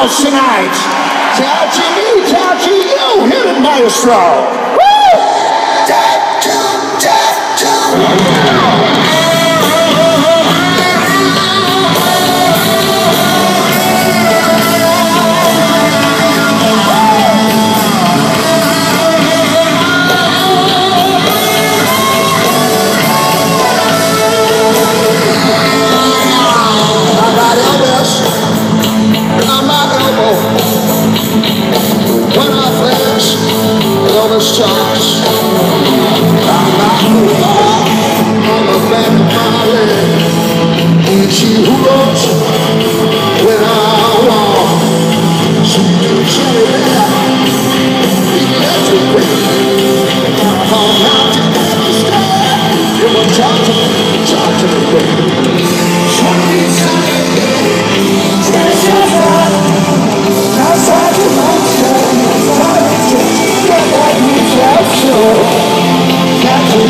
house tonight. Challenging me, challenging you. Hit it, maestro. Woo! Dead to, dead to. on the shore.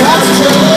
That's true.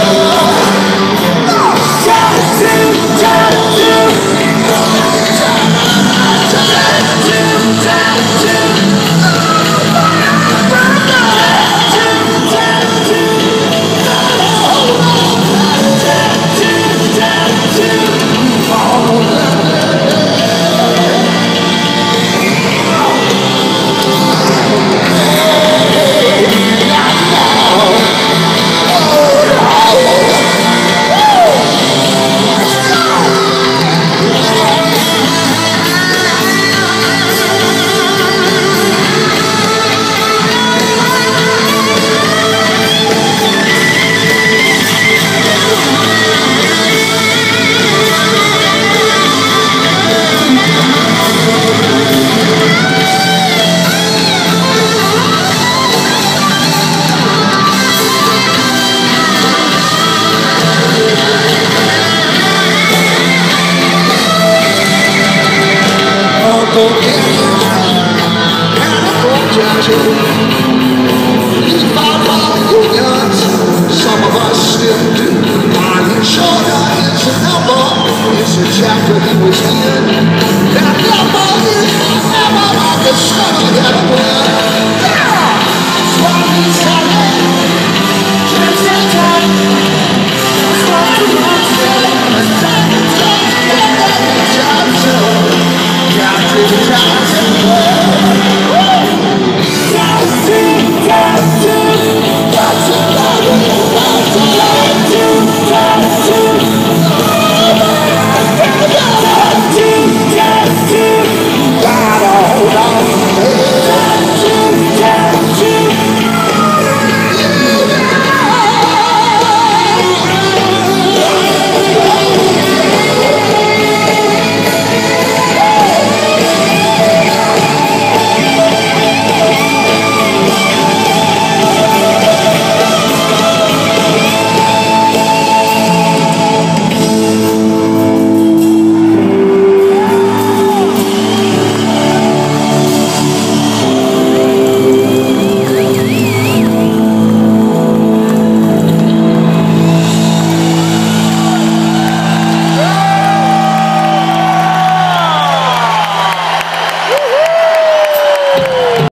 Some of us still do. My insurer is a number, it's a chapter he was in.